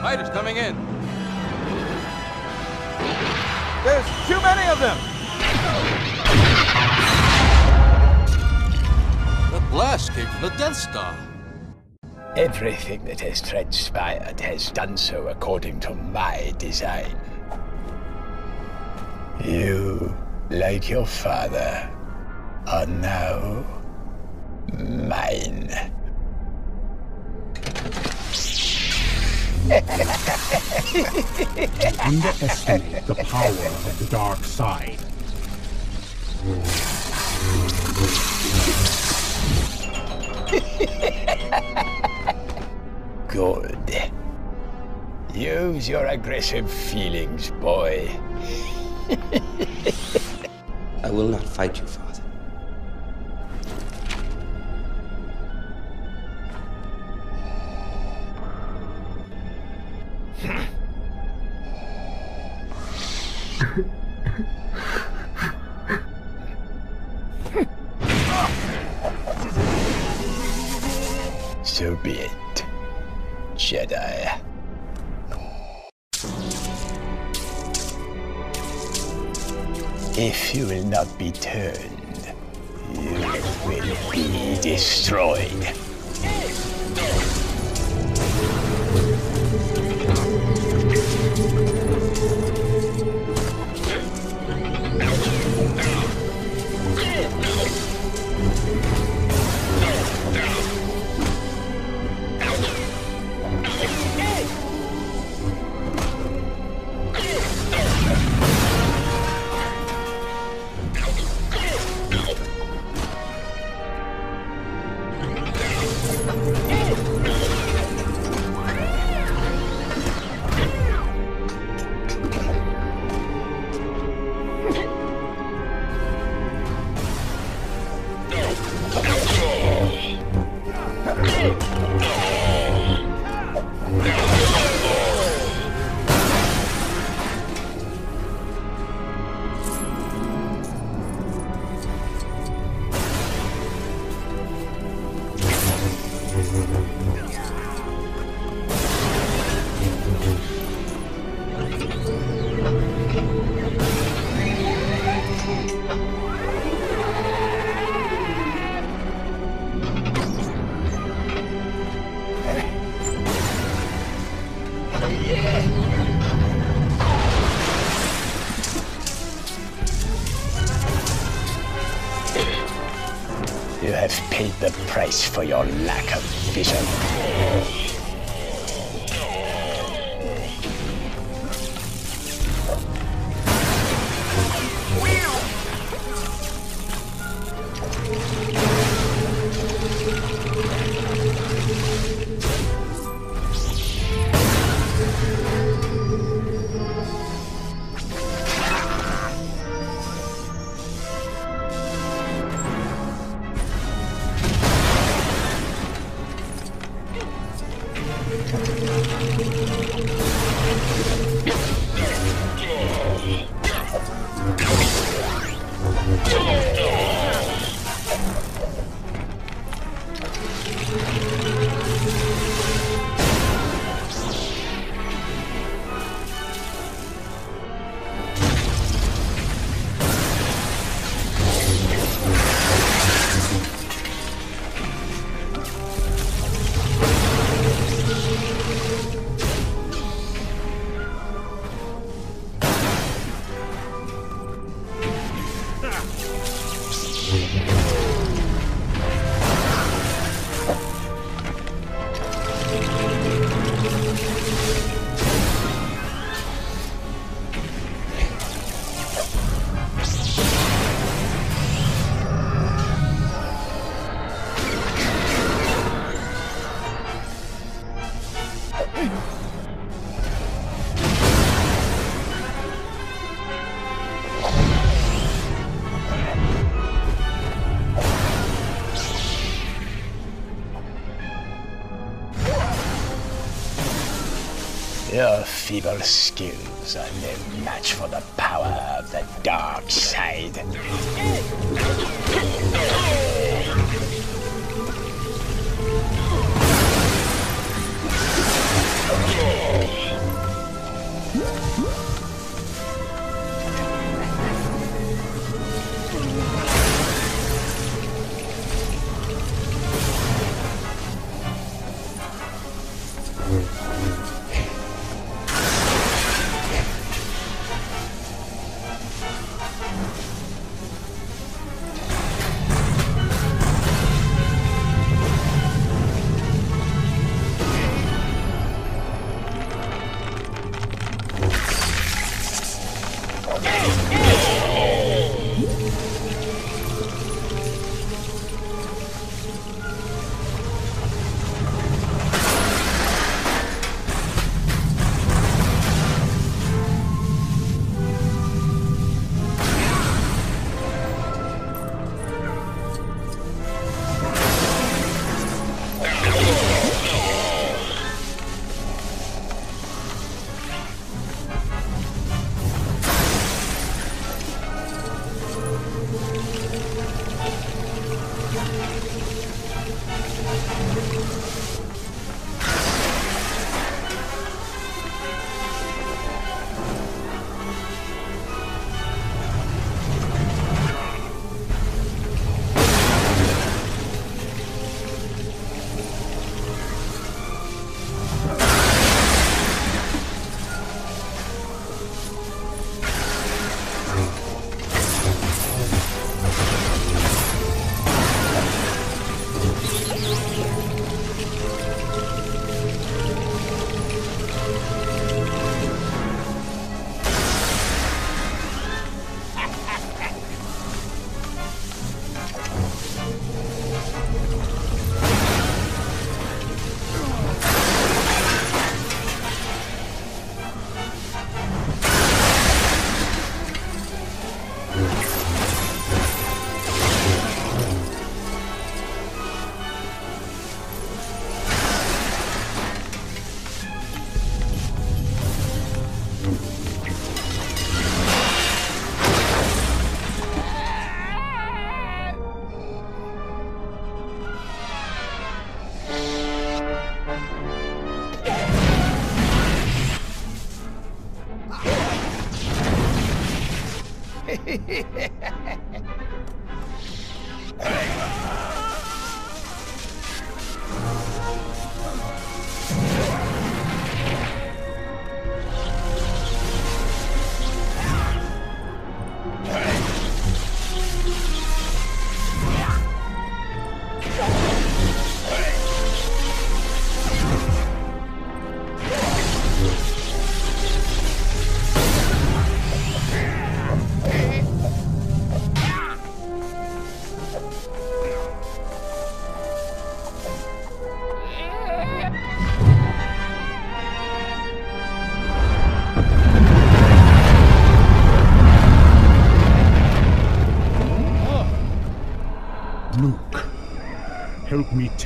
Fighters coming in. There's too many of them! The blast came from the Death Star. Everything that has transpired has done so according to my design. You, like your father, are now mine. Underestimate the power of the dark side. Good. Use your aggressive feelings, boy. I will not fight you, father. If you will not be turned, you will be destroyed. For your lack of vision. Your feeble skills are no match for the power of the dark side.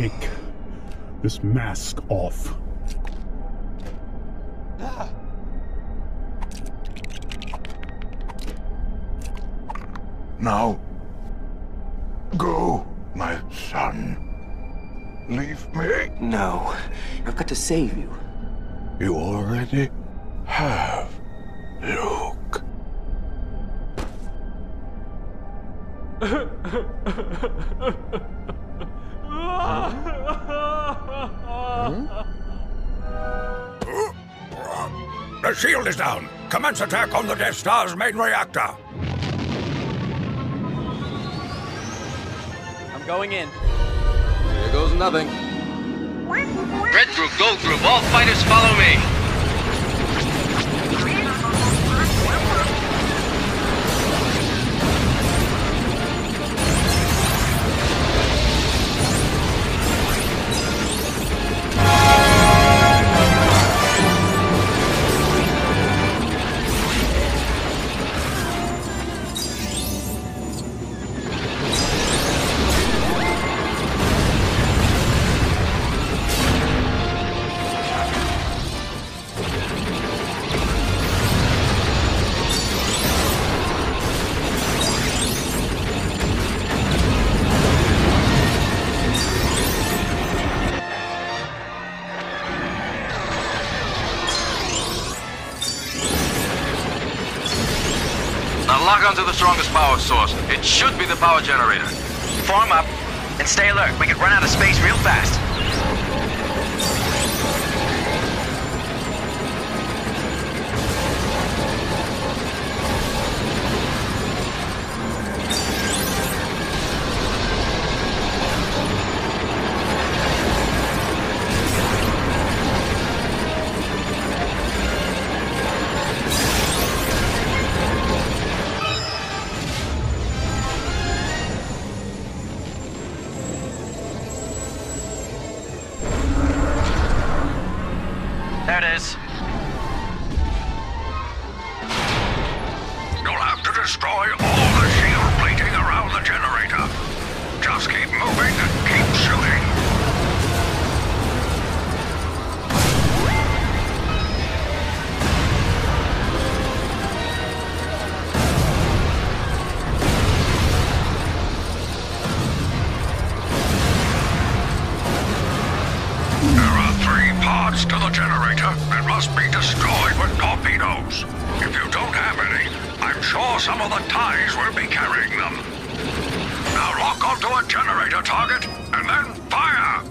Take this mask off. Now, go, my son. Leave me. No, I've got to save you. You already shield is down. Commence attack on the Death Star's main reactor. I'm going in. Here goes nothing. Red group, gold group, all fighters follow me. Lock onto the strongest power source. It should be the power generator. Form up and stay alert. We could run out of space real fast. There it is. To the generator that must be destroyed with torpedoes. If you don't have any, I'm sure some of the TIEs will be carrying them. Now lock onto a generator target and then fire!